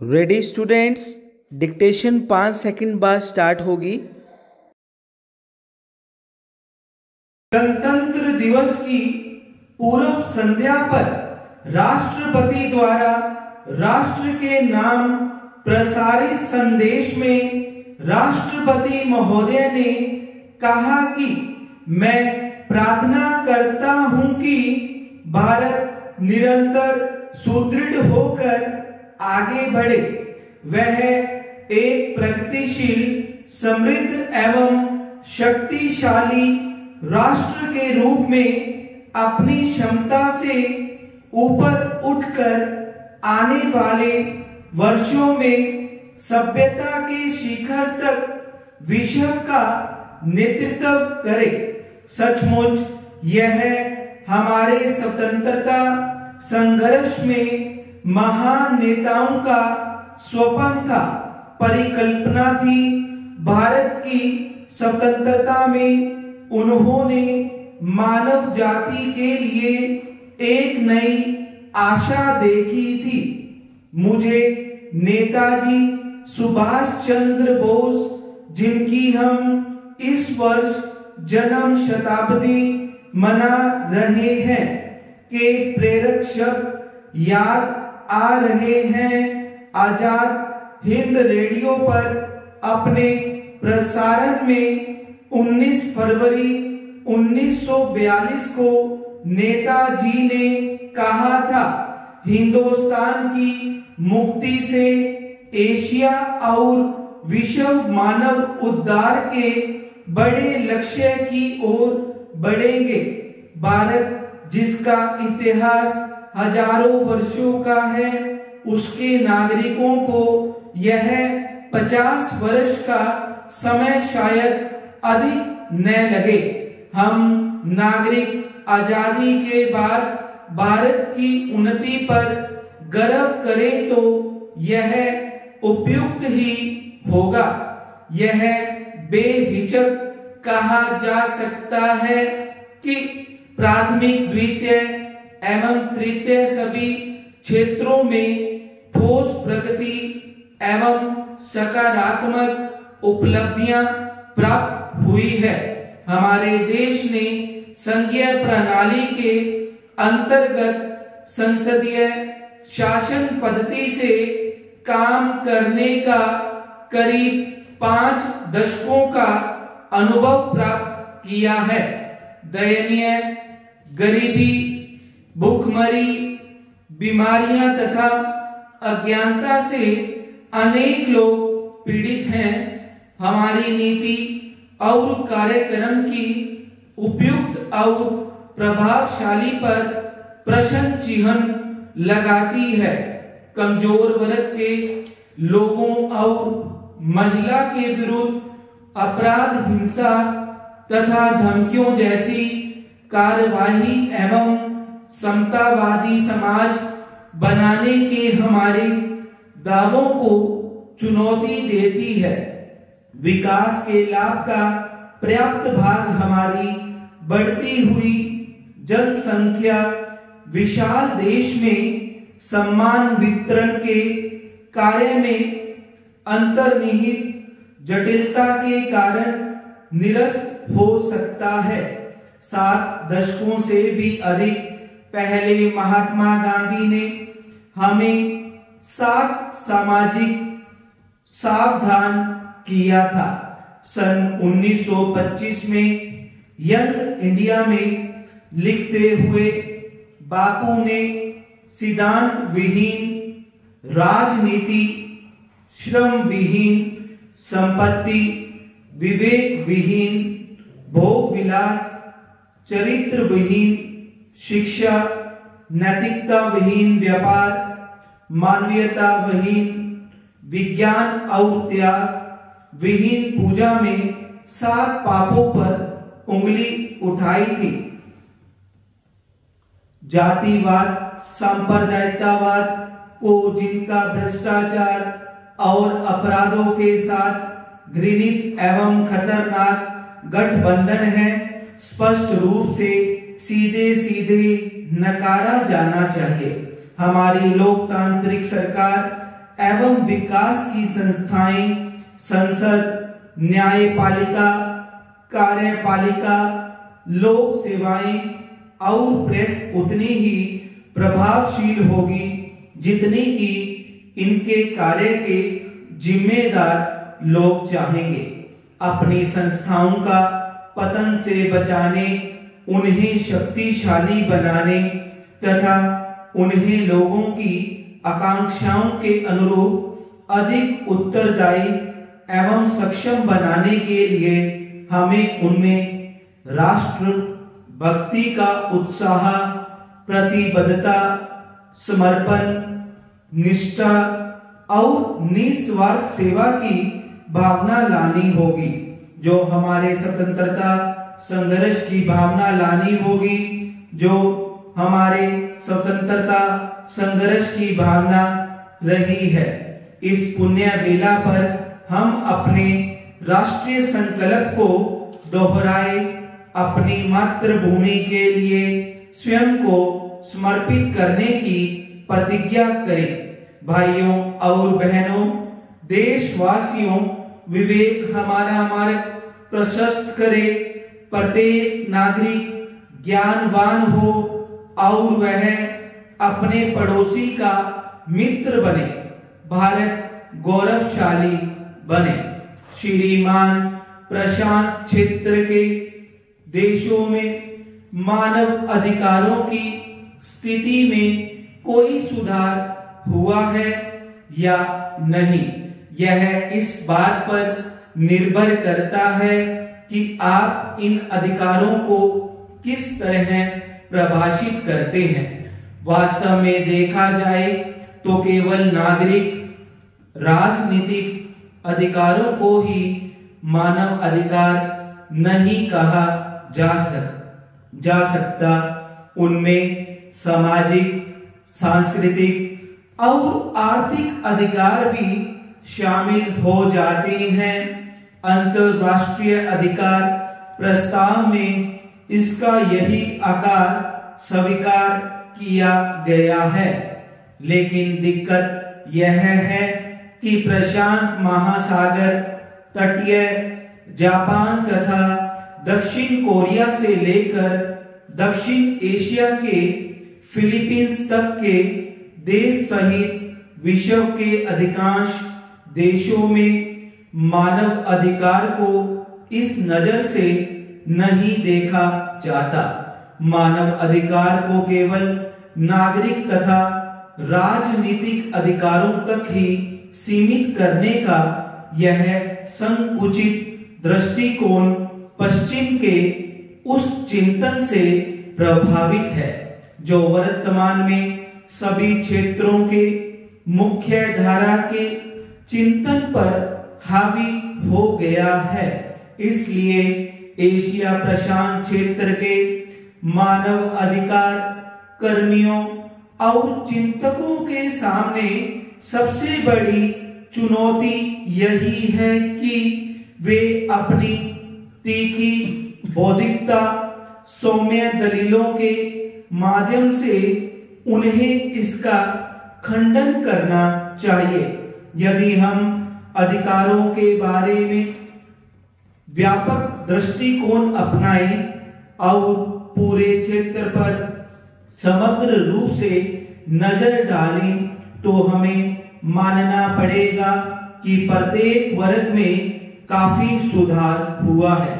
Ready students dictation पाँच second बाद start होगी। गणतंत्र दिवस की पूर्व संध्या पर राष्ट्रपति द्वारा राष्ट्र के नाम प्रसारित संदेश में राष्ट्रपति महोदय ने कहा कि मैं प्रार्थना करता हूँ कि भारत निरंतर सुदृढ़ होकर आगे बढ़े। वह एक प्रगतिशील, समृद्ध एवं शक्तिशाली राष्ट्र के रूप में अपनी क्षमता से ऊपर उठकर आने वाले वर्षों में सभ्यता के शिखर तक विश्व का नेतृत्व करे। सचमुच यह हमारे स्वतंत्रता संघर्ष में महान नेताओं का स्वप्न था। परिकल्पना थी भारत की स्वतंत्रता में उन्होंने मानव जाति के लिए एक नई आशा देखी थी। मुझे नेताजी सुभाष चंद्र बोस, जिनकी हम इस वर्ष जन्म शताब्दी मना रहे हैं, के प्रेरक शब्द याद आ रहे हैं। आज़ाद हिंद रेडियो पर अपने प्रसारण में 19 फरवरी 1942 को नेताजी ने कहा था, हिंदुस्तान की मुक्ति से एशिया और विश्व मानव उद्धार के बड़े लक्ष्य की ओर बढ़ेंगे। भारत, जिसका इतिहास हज़ारों वर्षों का है। उसके नागरिकों को यह पचास वर्ष का समय शायद अधिक न लगे। हम नागरिक आज़ादी के बाद भारत की उन्नति पर गर्व करें तो यह उपयुक्त ही होगा। यह बेहिचक कहा जा सकता है कि प्राथमिक द्वितीय एवं तृतीय सभी क्षेत्रों में ठोस प्रगति एवं सकारात्मक उपलब्धियाँ प्राप्त हुई है। हमारे देश ने संघीय प्रणाली के अंतर्गत संसदीय शासन पद्धति से काम करने का करीब पाँच दशकों का अनुभव प्राप्त किया है। दयनीय, गरीबी भूखमरी, बीमारियाँ तथा अज्ञानता से अनेक लोग पीड़ित हैं। हमारी नीति और कार्यक्रम की उपयुक्त और प्रभावशाली पर प्रश्न चिन्ह लगाती है। कमज़ोर वर्ग के लोगों और महिला के विरुद्ध अपराध, हिंसा तथा धमकियों जैसी कार्यवाही एवं समतावादी समाज बनाने के हमारे दावों को चुनौती देती है। विकास के लाभ का पर्याप्त भाग हमारी बढ़ती हुई जनसंख्या, विशाल देश में सम्मान वितरण के कार्य में अंतर्निहित जटिलता के कारण निरस्त हो सकता है। सात दशकों से भी अधिक पहले महात्मा गांधी ने हमें सात सामाजिक सावधान किया था। सन 1925 में यंग इंडिया में लिखते हुए बापू ने सिद्धांत विहीन, राजनीति, श्रम विहीन, संपत्ति, विवेक विहीन, भोग विलास, चरित्र विहीन शिक्षा, नैतिकता विहीन व्यापार, मानवीयता विहीन, विज्ञान और त्याग विहीन पूजा में सात पापों पर उंगली उठाई थी। जातिवाद, सांप्रदायिकतावाद को जिनका भ्रष्टाचार और अपराधों के साथ घृणित एवं खतरनाक गठबंधन है, स्पष्ट रूप से सीधे सीधे नकारा जाना चाहिए। हमारी लोकतांत्रिक सरकार एवं विकास की संस्थाएँ, संसद, न्यायपालिका, कार्यपालिका, लोक सेवाएँ और प्रेस उतनी ही प्रभावशील होगी जितनी की इनके कार्य के जिम्मेदार लोग चाहेंगे। अपनी संस्थाओं का पतन से बचाने उन्हें शक्तिशाली बनाने तथा उन्हें लोगों की आकांक्षाओं के अनुरूप अधिक उत्तरदायी एवं सक्षम बनाने के लिए हमें उनमें राष्ट्र, भक्ति का उत्साह, प्रतिबद्धता, समर्पण, निष्ठा और निस्वार्थ सेवा की भावना लानी होगी, जो हमारे स्वतंत्रता संघर्ष की भावना लानी होगी, जो हमारे स्वतंत्रता संघर्ष की भावना रही है। इस पुण्य बेला पर हम अपने राष्ट्रीय संकल्प को दोहराए अपनी मातृभूमि के लिए स्वयं को समर्पित करने की प्रतिज्ञा करें। भाइयों और बहनों, देशवासियों, विवेक हमारा मार्ग प्रशस्त करे। प्रत्येक नागरिक ज्ञानवान हो, और वह अपने पड़ोसी का मित्र बने, भारत गौरवशाली बने। श्रीमान प्रशांत क्षेत्र के देशों में मानव अधिकारों की स्थिति में कोई सुधार हुआ है या नहीं, यह इस बात पर निर्भर करता है कि आप इन अधिकारों को किस तरह प्रभाषित करते हैं। वास्तव में देखा जाए तो केवल नागरिक, राजनीतिक अधिकारों को ही मानव अधिकार नहीं कहा जा सक, जा सकता। उनमें सामाजिक, सांस्कृतिक और आर्थिक अधिकार भी शामिल हो जाते हैं। अंतरराष्ट्रीय अधिकार प्रस्ताव में इसका यही आकार स्वीकार किया गया है। लेकिन दिक्कत यह है कि प्रशांत महासागर तटीय जापान तथा दक्षिण कोरिया से लेकर दक्षिण एशिया के फिलीपींस तक के देश सहित विश्व के अधिकांश देशों में मानव अधिकार को इस नज़र से नहीं देखा जाता। मानव अधिकार को केवल नागरिक तथा राजनीतिक अधिकारों तक ही सीमित करने का यह संकुचित दृष्टिकोण पश्चिम के उस चिंतन से प्रभावित है, जो वर्तमान में सभी क्षेत्रों के मुख्य धारा के चिंतन पर हावी हो गया है। इसलिए एशिया प्रशांत क्षेत्र के मानव अधिकार कर्मियों और चिंतकों के सामने सबसे बड़ी चुनौती यही है कि वे अपनी तीखी बौद्धिकता, सौम्य दलीलों के माध्यम से उन्हें इसका खंडन करना चाहिए। यदि हम अधिकारों के बारे में व्यापक दृष्टिकोण अपनाएँ और पूरे क्षेत्र पर समग्र रूप से नज़र डालें तो हमें मानना पड़ेगा कि प्रत्येक वर्ग में काफ़ी सुधार हुआ है।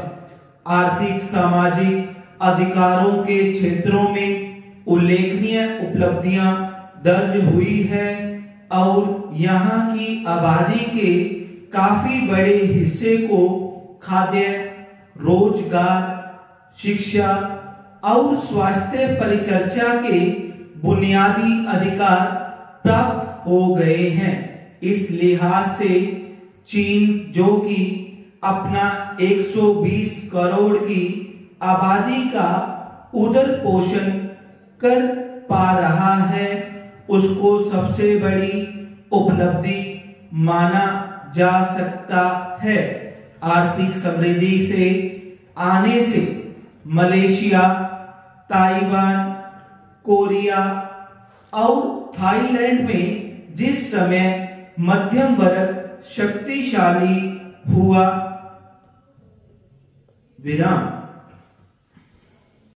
आर्थिक, सामाजिक अधिकारों के क्षेत्रों में उल्लेखनीय उपलब्धियाँ दर्ज हुई है। और यहाँ की आबादी के काफ़ी बड़े हिस्से को खाद्य, रोज़गार, शिक्षा और स्वास्थ्य परिचर्चा के बुनियादी अधिकार प्राप्त हो गए हैं। इस लिहाज से चीन, जो कि अपना 120 करोड़ की आबादी का उदर पोषण कर पा रहा है उसको सबसे बड़ी उपलब्धि माना जा सकता है। आर्थिक समृद्धि से आने से मलेशिया, ताइवान, कोरिया और थाईलैंड में जिस समय मध्यम वर्ग शक्तिशाली हुआ, विराम।